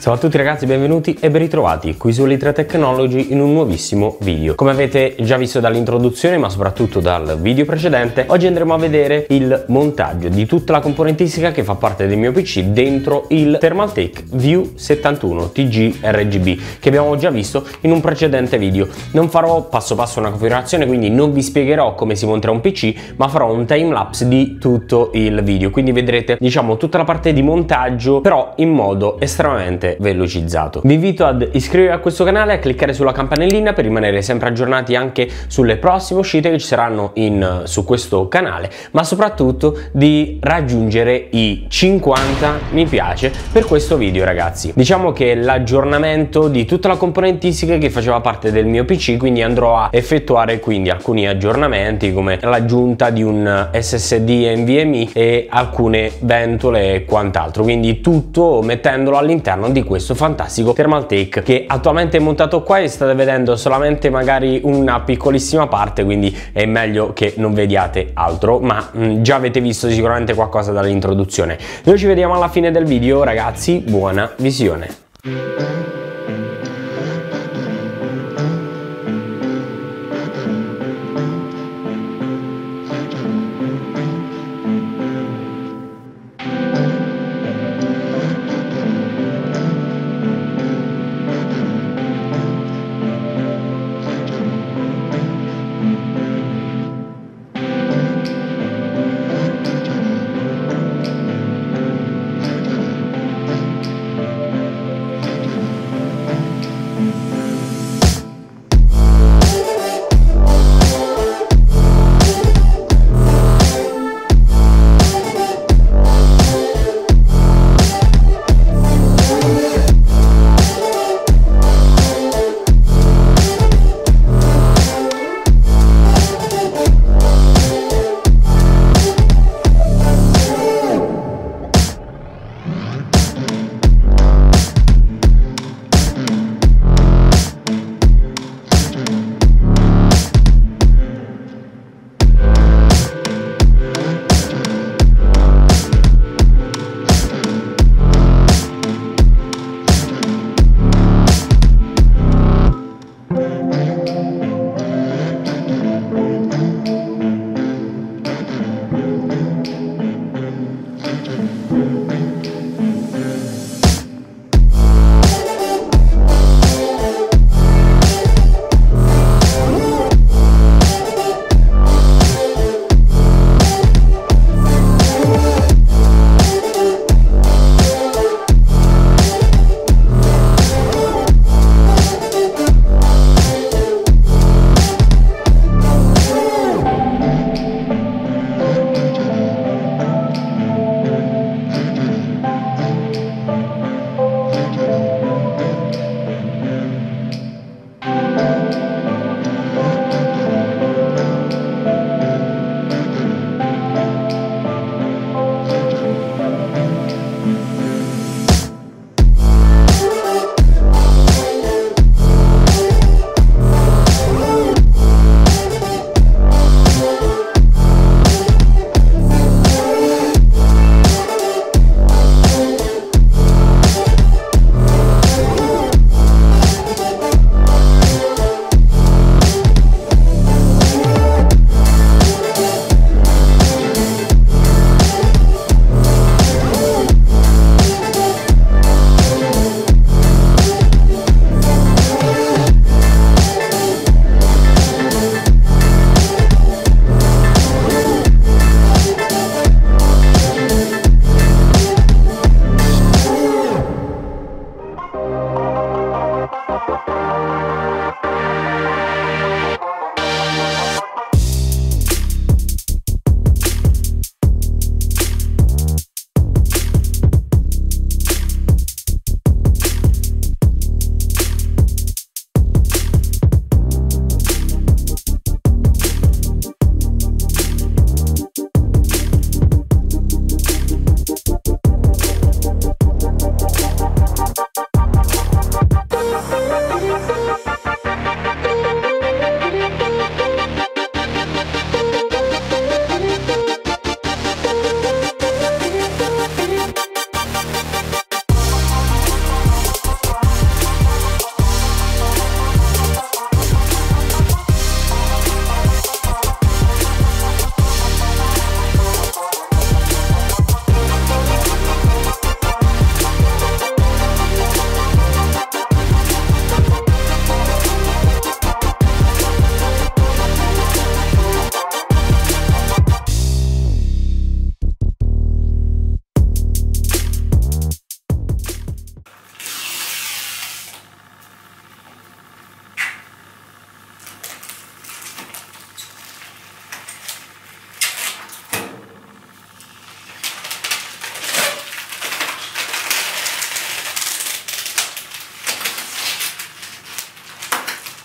Ciao a tutti ragazzi, benvenuti e ben ritrovati qui su Litra Technology in un nuovissimo video. Come avete già visto dall'introduzione, ma soprattutto dal video precedente, oggi andremo a vedere il montaggio di tutta la componentistica che fa parte del mio PC dentro il Thermaltake View 71 TG RGB che abbiamo già visto in un precedente video. Non farò passo passo una configurazione, quindi non vi spiegherò come si monterà un PC, ma farò un time lapse di tutto il video, quindi vedrete diciamo tutta la parte di montaggio però in modo estremamente velocizzato. Vi invito ad iscrivervi a questo canale a cliccare sulla campanellina per rimanere sempre aggiornati anche sulle prossime uscite che ci saranno in, su questo canale, ma soprattutto di raggiungere i 50 mi piace per questo video ragazzi. Diciamo che l'aggiornamento di tutta la componentistica che faceva parte del mio PC, quindi andrò a effettuare quindi alcuni aggiornamenti come l'aggiunta di un SSD NVMe e alcune ventole e quant'altro, quindi tutto mettendolo all'interno di di questo fantastico Thermaltake che attualmente è montato qua e state vedendo solamente magari una piccolissima parte quindi è meglio che non vediate altro ma mh, mm, già avete visto sicuramente qualcosa dall'introduzione. Noi ci vediamo alla fine del video ragazzi buona visione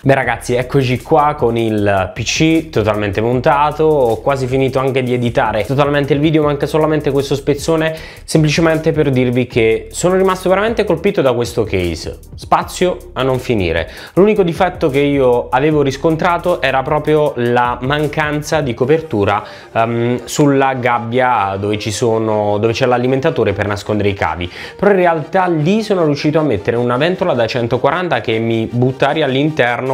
Beh ragazzi, eccoci qua con il PC totalmente montato, ho quasi finito anche di editare totalmente il video, manca solamente questo spezzone, semplicemente per dirvi che sono rimasto veramente colpito da questo case. Spazio a non finire. L'unico difetto che io avevo riscontrato era proprio la mancanza di copertura um, sulla gabbia dove c'è l'alimentatore per nascondere i cavi. Però in realtà lì sono riuscito a mettere una ventola da 140 che mi butta aria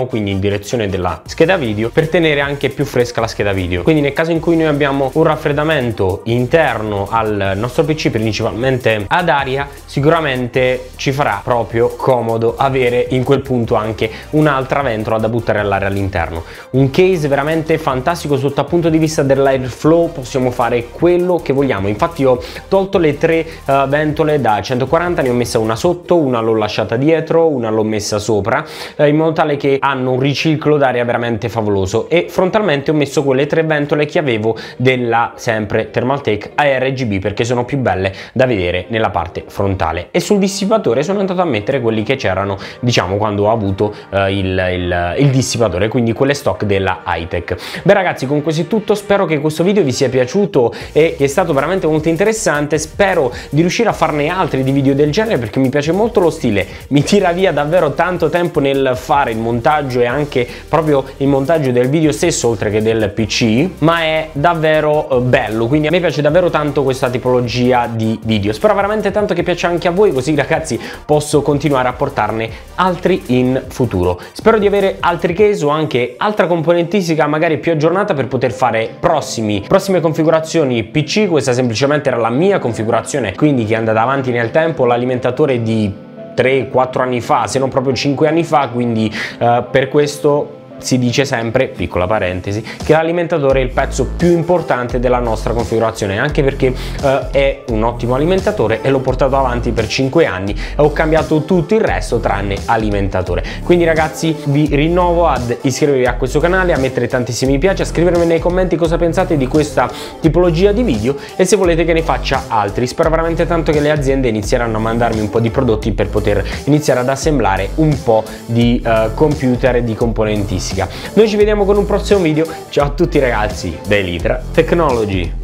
all'interno quindi in direzione della scheda video per tenere anche più fresca la scheda video. Quindi nel caso in cui noi abbiamo un raffreddamento interno al nostro pc principalmente ad aria sicuramente ci farà proprio comodo avere in quel punto anche un'altra ventola da buttare all'aria all'interno. Un case veramente fantastico sotto appunto di vista dell'airflow possiamo fare quello che vogliamo. Infatti ho tolto le tre uh, ventole da 140 ne ho messa una sotto una l'ho lasciata dietro una l'ho messa sopra uh, in modo tale che hanno un riciclo d'aria veramente favoloso. E frontalmente ho messo quelle tre ventole che avevo della sempre Thermaltake ARGB perché sono più belle da vedere nella parte frontale. E sul dissipatore sono andato a mettere quelli che c'erano diciamo quando ho avuto eh, il, il, il, dissipatore quindi quelle stock della Hightech beh ragazzi con questo è tutto. Spero che questo video vi sia piaciuto e che è stato veramente molto interessante. Spero di riuscire a farne altri di video del genere perché mi piace molto lo stile. Mi tira via davvero tanto tempo nel fare il montaggio montaggio e anche proprio il montaggio del video stesso oltre che del PC ma è davvero eh, bello. Quindi a me piace davvero tanto questa tipologia di video. Spero veramente tanto che piaccia anche a voi così ragazzi posso continuare a portarne altri in futuro. Spero di avere altri case o anche altra componentistica magari più aggiornata per poter fare prossimi prossime configurazioni PC questa semplicemente era la mia configurazione quindi che è andata avanti nel tempo l'alimentatore di 3-4 anni fa, se non proprio 5 anni fa, quindi eh, per questo si dice sempre, piccola parentesi, che l'alimentatore è il pezzo più importante della nostra configurazione, anche perché eh, è un ottimo alimentatore e l'ho portato avanti per 5 anni e ho cambiato tutto il resto tranne alimentatore. Quindi ragazzi vi rinnovo ad iscrivervi a questo canale, a mettere tantissimi mi piace, a scrivermi nei commenti cosa pensate di questa tipologia di video e se volete che ne faccia altri. Spero veramente tanto che le aziende inizieranno a mandarmi un po' di prodotti per poter iniziare ad assemblare un po' di uh, computer e di componentissimi classica. Noi ci vediamo con un prossimo video. Ciao a tutti ragazzi da Elitra Technology.